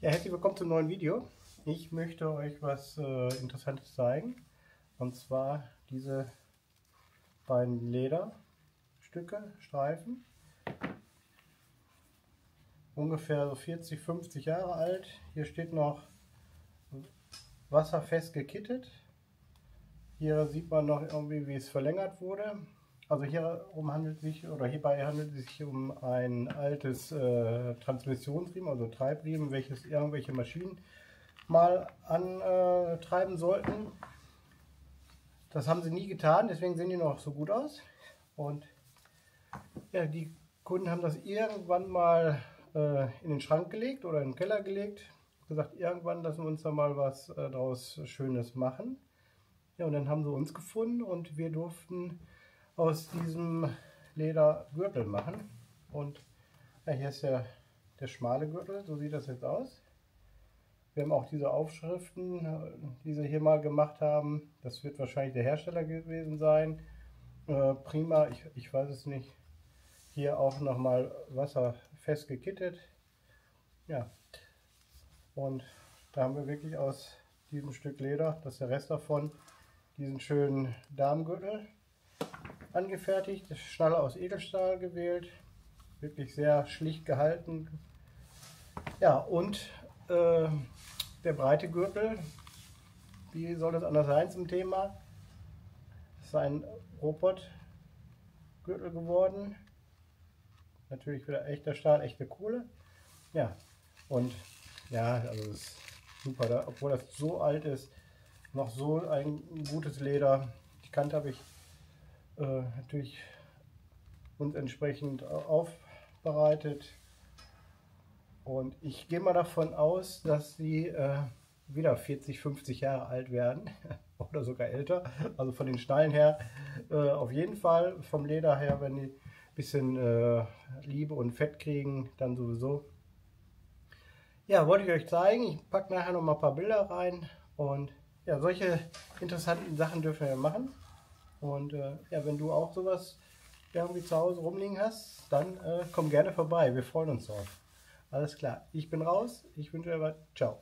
Ja, herzlich willkommen zum neuen Video. Ich möchte euch was äh, Interessantes zeigen. Und zwar diese beiden Lederstücke, Streifen. Ungefähr so 40, 50 Jahre alt. Hier steht noch wasserfest gekittet. Hier sieht man noch irgendwie, wie es verlängert wurde. Also hierum handelt sich oder hierbei handelt es sich um ein altes äh, Transmissionsriemen, also Treibriemen, welches irgendwelche Maschinen mal antreiben sollten. Das haben sie nie getan, deswegen sehen die noch so gut aus. Und ja, die Kunden haben das irgendwann mal äh, in den Schrank gelegt oder in den Keller gelegt. Gesagt, irgendwann lassen wir uns da mal was äh, daraus Schönes machen. Ja, und dann haben sie uns gefunden und wir durften aus diesem Ledergürtel machen. Und ja, hier ist ja der schmale Gürtel, so sieht das jetzt aus. Wir haben auch diese Aufschriften, die sie hier mal gemacht haben. Das wird wahrscheinlich der Hersteller gewesen sein. Äh, prima, ich, ich weiß es nicht. Hier auch nochmal wasserfest gekittet. Ja, und da haben wir wirklich aus diesem Stück Leder, das ist der Rest davon, diesen schönen Darmgürtel angefertigt. Schnalle aus Edelstahl gewählt. Wirklich sehr schlicht gehalten. Ja, und äh, der breite Gürtel. Wie soll das anders sein zum Thema? Das ist ein Robot-Gürtel geworden. Natürlich wieder echter Stahl, echte Kohle. Ja, und ja, also ist super, obwohl das so alt ist, noch so ein gutes Leder. Die Kante habe ich natürlich uns entsprechend aufbereitet. Und ich gehe mal davon aus, dass sie äh, wieder 40, 50 Jahre alt werden oder sogar älter. Also von den Steinen her äh, auf jeden Fall. Vom Leder her, wenn die ein bisschen äh, Liebe und Fett kriegen, dann sowieso. Ja, wollte ich euch zeigen. Ich packe nachher noch mal ein paar Bilder rein. Und ja, solche interessanten Sachen dürfen wir machen. Und äh, ja, wenn du auch sowas irgendwie zu Hause rumliegen hast, dann äh, komm gerne vorbei. Wir freuen uns drauf. Alles klar. Ich bin raus. Ich wünsche dir was. Ciao.